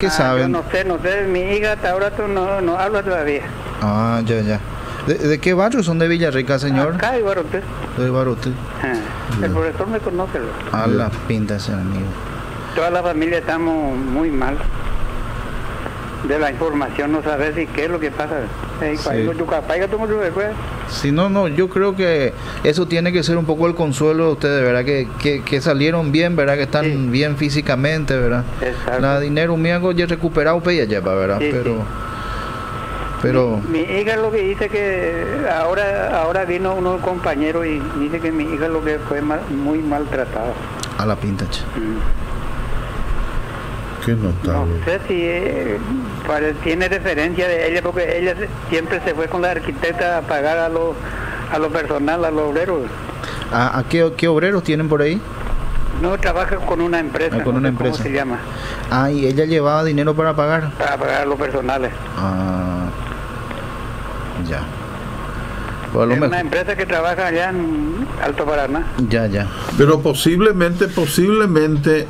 ¿Qué Ah, saben? Yo no sé, no sé, mi hija hasta ahora tú no, no habla todavía. Ah, ya, ya. ¿De, de qué barrio son de Villarrica, señor? Acá igual usted. De Barote. Ah, El profesor me conoce. A la pinta ese amigo. Toda la familia estamos muy mal. De la información no sabes si qué es lo que pasa. Sí. Si no, no, yo creo que eso tiene que ser un poco el consuelo de ustedes, ¿verdad? Que, que, que salieron bien, ¿verdad? Que están Sí. bien físicamente, ¿verdad? Exacto. La dinero mío ya recuperado, pues ya lleva, ¿verdad? Sí, pero, sí. pero, Mi, mi hija lo que dice que ahora ahora vino unos compañeros y dice que mi hija lo que fue mal- muy maltratada. a la pinta. Mm. Qué No sé si eh, tiene referencia de ella, porque ella siempre se fue con la arquitecta a pagar a los a lo personal, a los obreros. ¿A, a qué, qué obreros tienen por ahí? No trabaja con una empresa. Ah, con no una sé ¿Cómo empresa. se llama? Ah, y ella llevaba dinero para pagar. Para pagar a los personales. Ah, ya. Pues es una empresa que trabaja allá en Alto Paraná. Ya, ya. Pero posiblemente, posiblemente,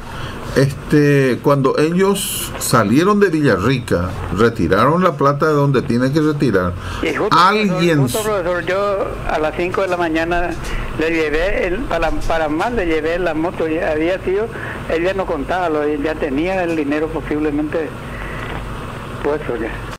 este, cuando ellos salieron de Villarrica, retiraron la plata de donde tienen que retirar, Y justo, alguien, justo, profesor, yo a las 5 de la mañana le llevé, el, para, para más le llevé la moto, ya había sido, ella no contaba, lo, ya tenía el dinero posiblemente puesto ya.